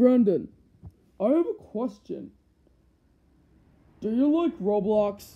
Brandon, I have a question. Do you like Roblox?